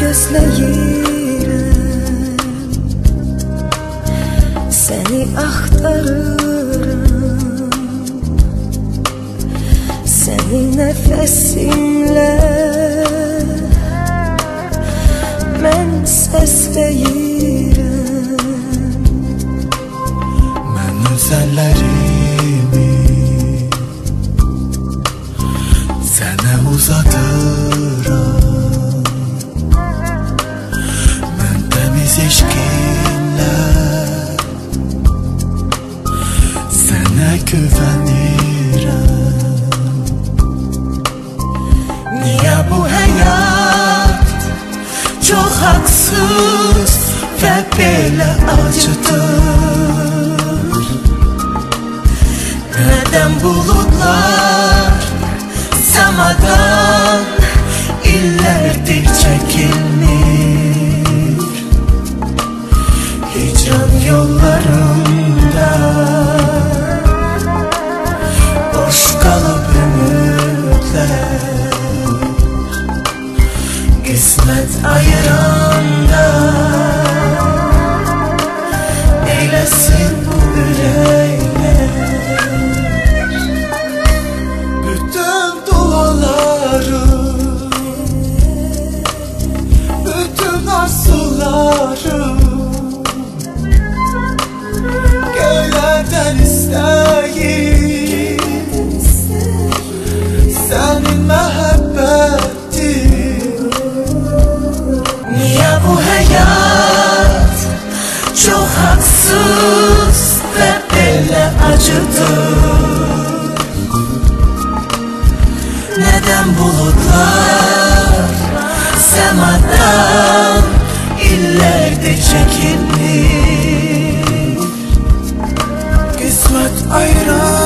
gözləyirəm Səni axtarıram Səni nəfəsimlə Sənə güvənirəm Niyə bu həyat Çox haksız? Və belə acıdır. Neden bulutlar samadan illerdir çekilmir yaşarım Göllerden ister Patlat ayran